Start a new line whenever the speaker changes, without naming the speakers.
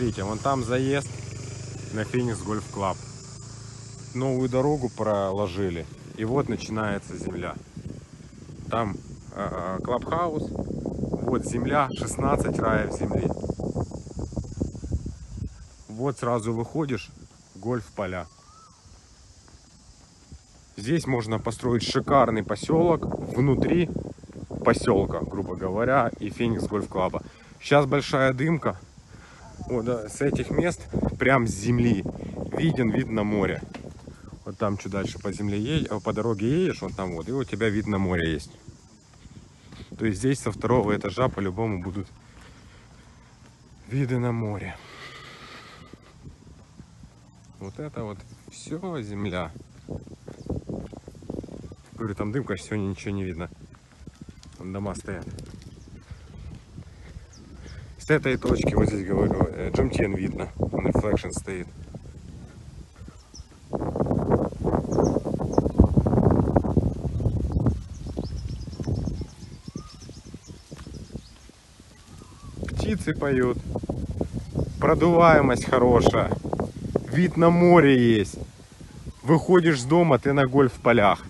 смотрите, вон там заезд на Phoenix Golf Club. Новую дорогу проложили. И вот начинается земля. Там э, clubhouse. Вот земля, 16 раев земли. Вот сразу выходишь, гольф-поля. Здесь можно построить шикарный поселок внутри поселка, грубо говоря, и Phoenix Golf Club а. Сейчас большая дымка. Вот да, с этих мест, прям с земли, виден вид на море. Вот там чуть дальше по земле едешь, по дороге едешь, вот там вот, и у тебя вид на море есть. То есть здесь со второго этажа по-любому будут виды на море. Вот это вот все земля. Говорю, там дымка, сегодня ничего не видно. Вон дома стоят. С этой точки, вот здесь говорю, э, Джумтен видно. Он стоит. Птицы поют. Продуваемость хорошая. Вид на море есть. Выходишь с дома, ты на гольф-полях.